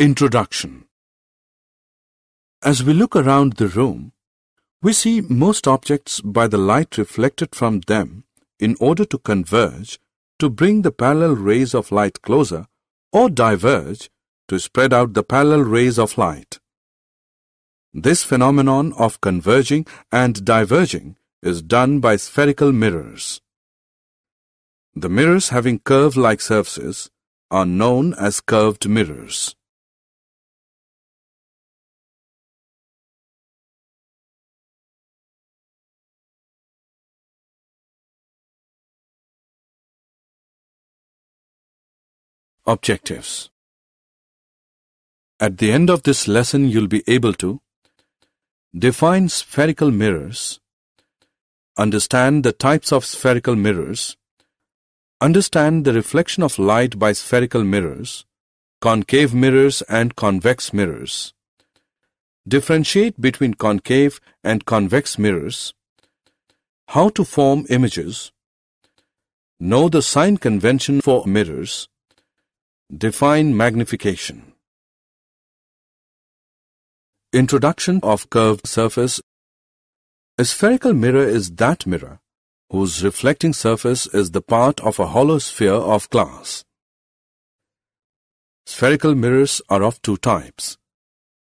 Introduction As we look around the room, we see most objects by the light reflected from them in order to converge to bring the parallel rays of light closer or diverge to spread out the parallel rays of light. This phenomenon of converging and diverging is done by spherical mirrors. The mirrors having curve-like surfaces are known as curved mirrors. Objectives. At the end of this lesson, you'll be able to define spherical mirrors, understand the types of spherical mirrors, understand the reflection of light by spherical mirrors, concave mirrors and convex mirrors, differentiate between concave and convex mirrors, how to form images, know the sign convention for mirrors, Define magnification. Introduction of curved surface. A spherical mirror is that mirror whose reflecting surface is the part of a hollow sphere of glass. Spherical mirrors are of two types,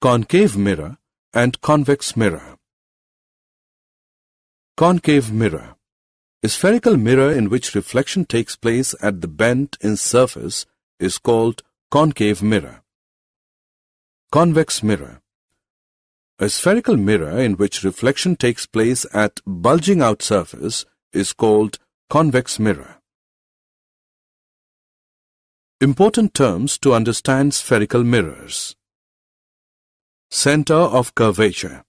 concave mirror and convex mirror. Concave mirror. A spherical mirror in which reflection takes place at the bent in surface is called concave mirror. Convex mirror. A spherical mirror in which reflection takes place at bulging out surface is called convex mirror. Important terms to understand spherical mirrors. Center of curvature.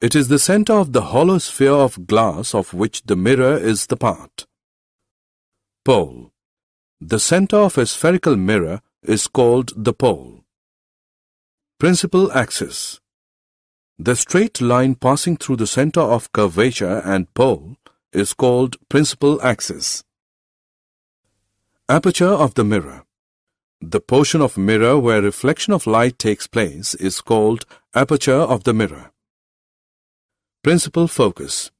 It is the center of the hollow sphere of glass of which the mirror is the part. Pole. The center of a spherical mirror is called the pole. Principal axis The straight line passing through the center of curvature and pole is called principal axis. Aperture of the mirror The portion of mirror where reflection of light takes place is called aperture of the mirror. Principal focus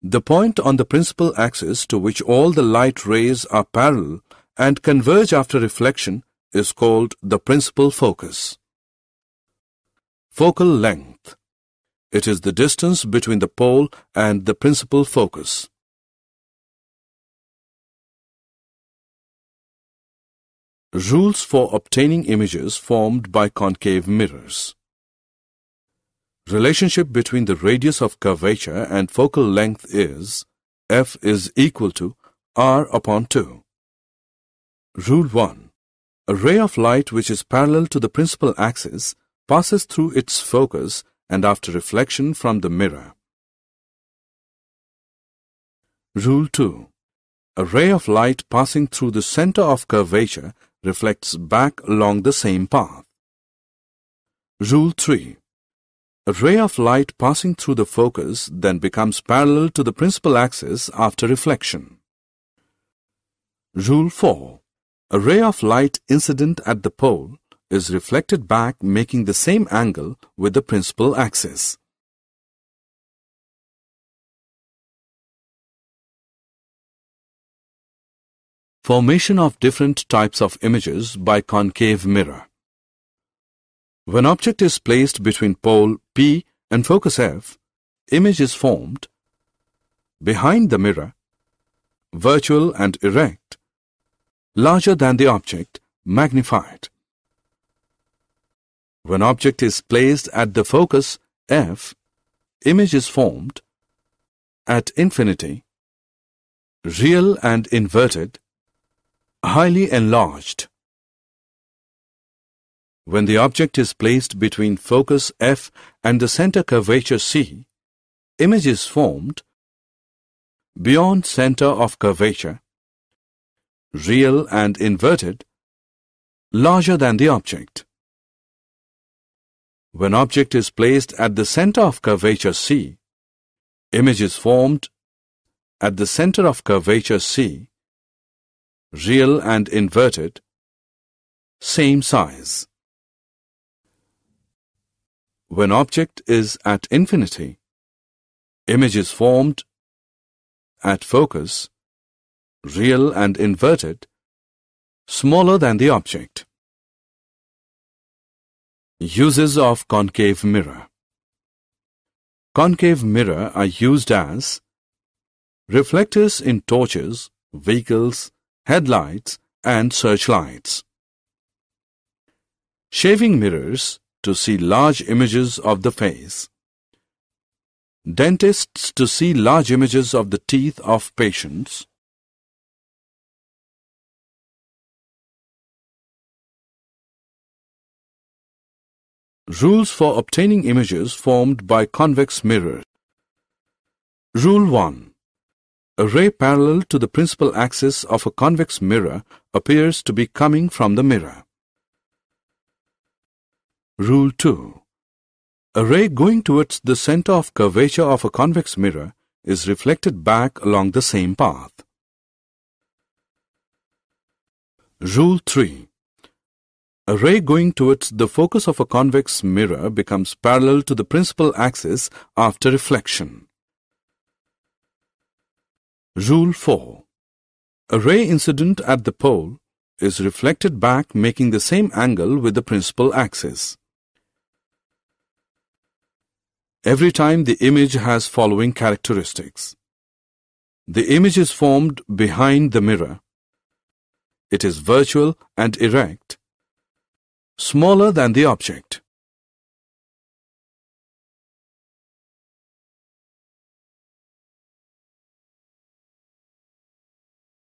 The point on the principal axis to which all the light rays are parallel and converge after reflection is called the principal focus. Focal length. It is the distance between the pole and the principal focus. Rules for obtaining images formed by concave mirrors. Relationship between the radius of curvature and focal length is f is equal to r upon 2. Rule 1. A ray of light which is parallel to the principal axis passes through its focus and after reflection from the mirror. Rule 2. A ray of light passing through the center of curvature reflects back along the same path. Rule 3. A ray of light passing through the focus then becomes parallel to the principal axis after reflection. Rule 4. A ray of light incident at the pole is reflected back making the same angle with the principal axis. Formation of different types of images by concave mirror. When object is placed between pole P and focus F, image is formed behind the mirror, virtual and erect, larger than the object, magnified. When object is placed at the focus F, image is formed at infinity, real and inverted, highly enlarged. When the object is placed between focus F and the center curvature C, image is formed beyond center of curvature, real and inverted, larger than the object. When object is placed at the center of curvature C, image is formed at the center of curvature C, real and inverted, same size. When object is at infinity, image is formed at focus, real and inverted, smaller than the object. Uses of concave mirror Concave mirror are used as reflectors in torches, vehicles, headlights and searchlights. Shaving mirrors to see large images of the face. Dentists to see large images of the teeth of patients. Rules for obtaining images formed by convex mirrors. Rule 1. A ray parallel to the principal axis of a convex mirror appears to be coming from the mirror. Rule 2. A ray going towards the center of curvature of a convex mirror is reflected back along the same path. Rule 3. A ray going towards the focus of a convex mirror becomes parallel to the principal axis after reflection. Rule 4. A ray incident at the pole is reflected back making the same angle with the principal axis. Every time the image has following characteristics. The image is formed behind the mirror. It is virtual and erect smaller than the object.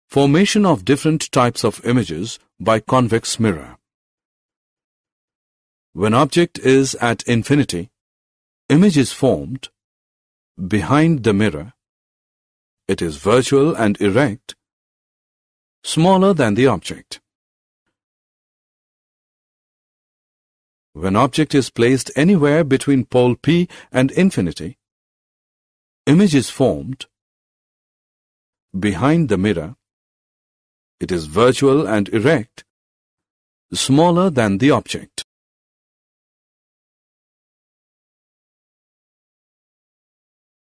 Formation of different types of images by convex mirror. When object is at infinity, image is formed behind the mirror. It is virtual and erect, smaller than the object. When object is placed anywhere between pole P and infinity, image is formed behind the mirror. It is virtual and erect, smaller than the object.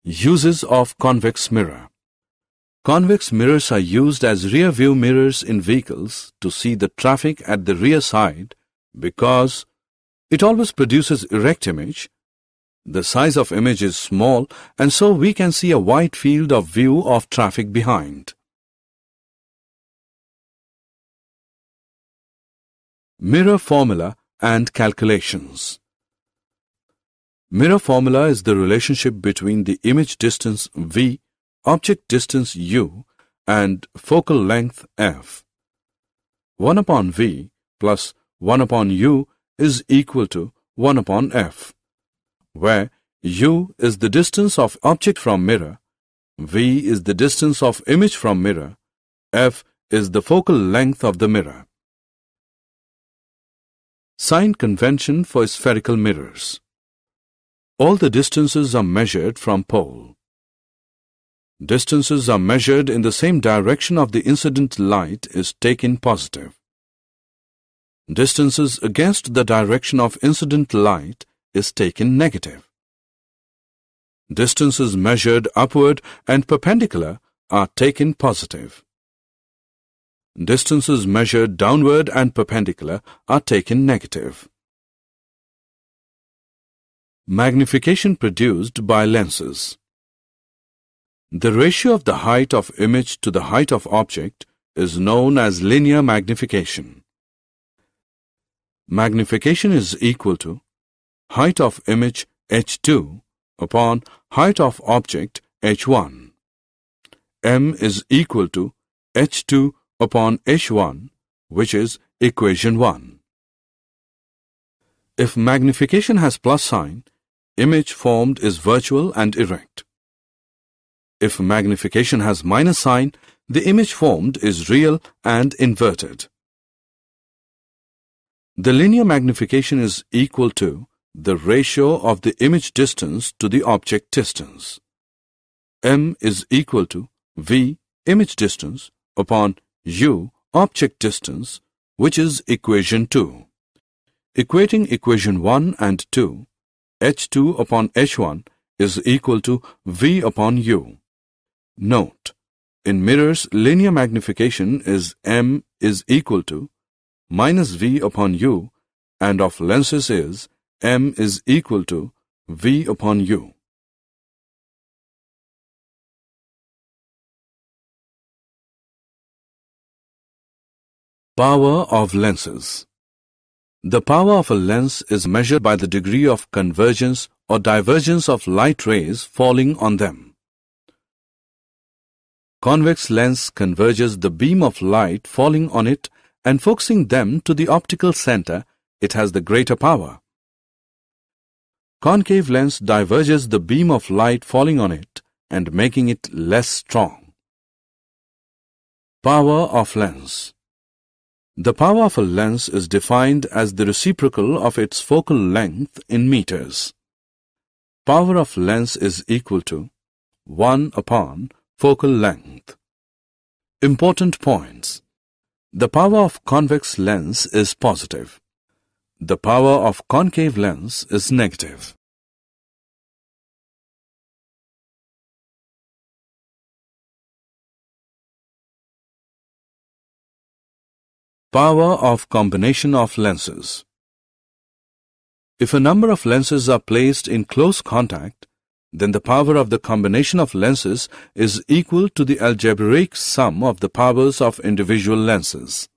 Uses of convex mirror Convex mirrors are used as rear view mirrors in vehicles to see the traffic at the rear side because it always produces erect image. The size of image is small and so we can see a wide field of view of traffic behind. Mirror formula and calculations Mirror formula is the relationship between the image distance v, object distance u, and focal length f. 1 upon v plus 1 upon u is equal to 1 upon f, where u is the distance of object from mirror, v is the distance of image from mirror, f is the focal length of the mirror. Sign convention for spherical mirrors. All the distances are measured from pole. Distances are measured in the same direction of the incident light is taken positive. Distances against the direction of incident light is taken negative. Distances measured upward and perpendicular are taken positive. Distances measured downward and perpendicular are taken negative. Magnification produced by lenses. The ratio of the height of image to the height of object is known as linear magnification. Magnification is equal to height of image h2 upon height of object h1. m is equal to h2 upon h1 which is equation 1. If magnification has plus sign, image formed is virtual and erect. If magnification has minus sign, the image formed is real and inverted. The linear magnification is equal to the ratio of the image distance to the object distance. m is equal to v image distance upon u object distance which is equation 2. Equating equation 1 and 2, h2 upon h1 is equal to v upon u. Note, in mirrors, linear magnification is m is equal to minus v upon u and of lenses is m is equal to v upon u. Power of lenses The power of a lens is measured by the degree of convergence or divergence of light rays falling on them. Convex lens converges the beam of light falling on it and focusing them to the optical center, it has the greater power. Concave lens diverges the beam of light falling on it and making it less strong. Power of lens the power of a lens is defined as the reciprocal of its focal length in meters. Power of lens is equal to 1 upon focal length. Important points. The power of convex lens is positive. The power of concave lens is negative. Power of combination of lenses. If a number of lenses are placed in close contact, then the power of the combination of lenses is equal to the algebraic sum of the powers of individual lenses.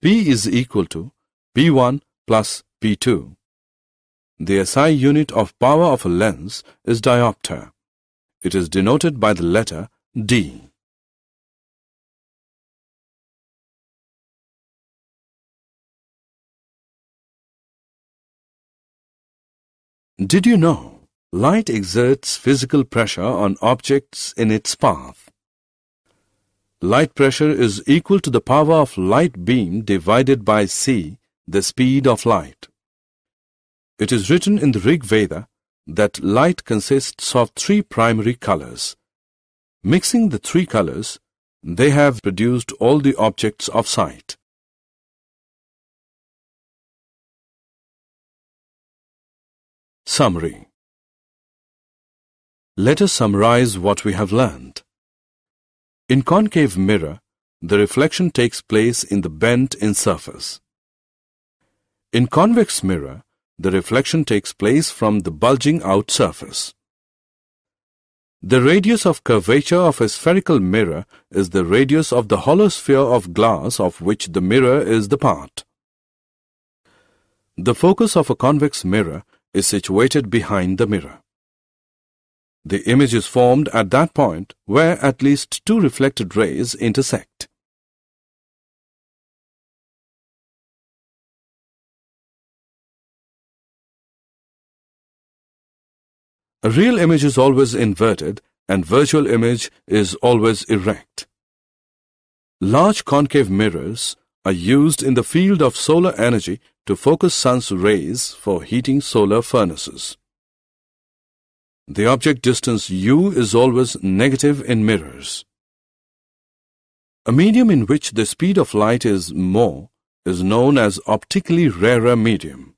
P is equal to P1 plus P2. The SI unit of power of a lens is diopter. It is denoted by the letter D. Did you know light exerts physical pressure on objects in its path? Light pressure is equal to the power of light beam divided by c, the speed of light. It is written in the Rig Veda that light consists of three primary colors. Mixing the three colors, they have produced all the objects of sight. Summary Let us summarize what we have learned. In concave mirror, the reflection takes place in the bent in surface. In convex mirror, the reflection takes place from the bulging out surface. The radius of curvature of a spherical mirror is the radius of the hollow sphere of glass of which the mirror is the part. The focus of a convex mirror is situated behind the mirror. The image is formed at that point where at least two reflected rays intersect. A real image is always inverted and virtual image is always erect. Large concave mirrors are used in the field of solar energy to focus sun's rays for heating solar furnaces. The object distance u is always negative in mirrors. A medium in which the speed of light is more is known as optically rarer medium.